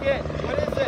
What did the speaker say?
け、あえず。